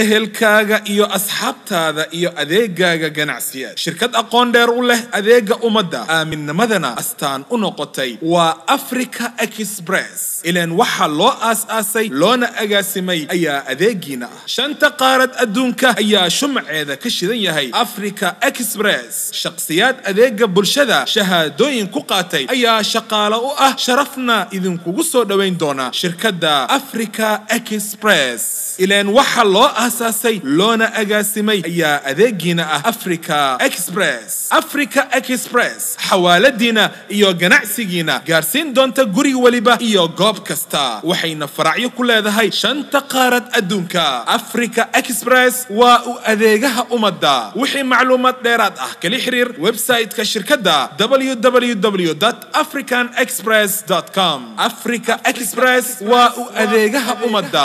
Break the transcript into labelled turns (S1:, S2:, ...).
S1: ehelkaaga iyo asxaabtaada iyo adeegaaga ganacsiyeed. Shirkad aqoon dheer u leh adeega ummadda. Aaminnimadana astaan u noqotay waa africa express. Ilaan waxaa loo aas-aasay loona agaasimay ayaa adeegiina ah. Shanta qaarad adduunka ayaa shumaceeda ka shidan yahay. Africa express. Shaqsiyaad adeega bulshada shahaadooyin ku qaatay ayaa shaqaale u ah sharafna idinkugu soo dhowayn doona shirkadda africa express ilaan waxaa loo aasaasay loona agaasimay ayaa adeegiina ah africa express. Africa express xawaaladiina iyo ganacsigiina gaarsiin doonta guri weliba iyo goob kasta. Waxayna faracyo ku leedahay shanta qaarad adduunka. Africa express waa u adeegaha ummadda. Wixii macluumaad dheeraad ah kala xiriir website-ka shirkadda www african express com. Africa express waa u adeegaha ummadda